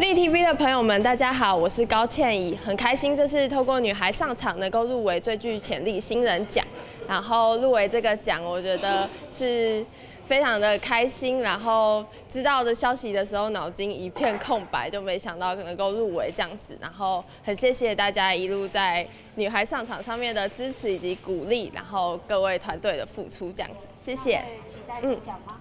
立 TV 的朋友们，大家好，我是高倩怡，很开心这次透过女孩上场能够入围最具潜力新人奖，然后入围这个奖，我觉得是非常的开心。然后知道的消息的时候，脑筋一片空白，就没想到可能够入围这样子。然后很谢谢大家一路在女孩上场上面的支持以及鼓励，然后各位团队的付出这样子，谢谢。期待得奖吗？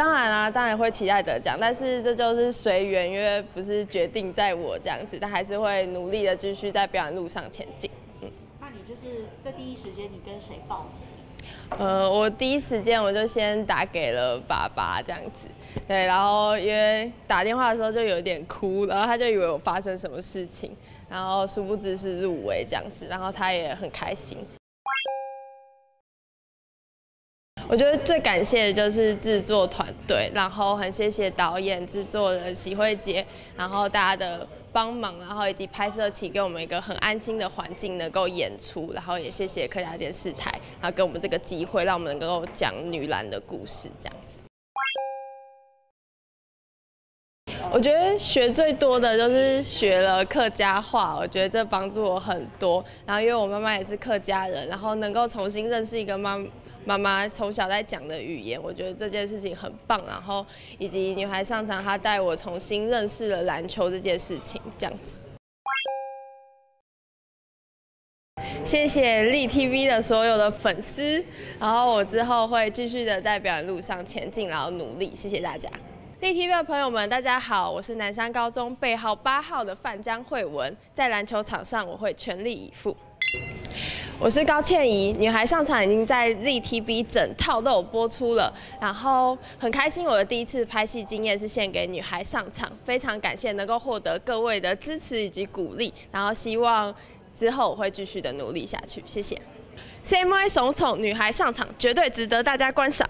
当然啦、当然会期待得奖，但是这就是随缘，因为不是决定在我这样子，但还是会努力的继续在表演路上前进。嗯那你就是在第一时间你跟谁报喜？呃，我第一时间我就先打给了爸爸这样子，对，然后因为打电话的时候就有点哭，然后他就以为我发生什么事情，然后殊不知是入围这样子，然后他也很开心。我觉得最感谢的就是制作团队，然后很谢谢导演、制作人席慧杰，然后大家的帮忙，然后以及拍摄期给我们一个很安心的环境能够演出，然后也谢谢客家电视台，然后给我们这个机会，让我们能够讲女篮的故事这样子。我觉得学最多的就是学了客家话，我觉得这帮助我很多。然后因为我妈妈也是客家人，然后能够重新认识一个妈妈妈从小在讲的语言，我觉得这件事情很棒。然后以及女孩上场，她带我重新认识了篮球这件事情，这样子。谢谢立 TV 的所有的粉丝，然后我之后会继续的在表演路上前进，然后努力。谢谢大家。立 TV 的朋友们，大家好，我是南山高中背号八号的范江慧文，在篮球场上我会全力以赴。我是高倩怡，女孩上场已经在 ZTV 整套都有播出了，然后很开心我的第一次拍戏经验是献给女孩上场，非常感谢能够获得各位的支持以及鼓励，然后希望之后我会继续的努力下去，谢谢。CMA 怂宠女孩上场绝对值得大家观赏。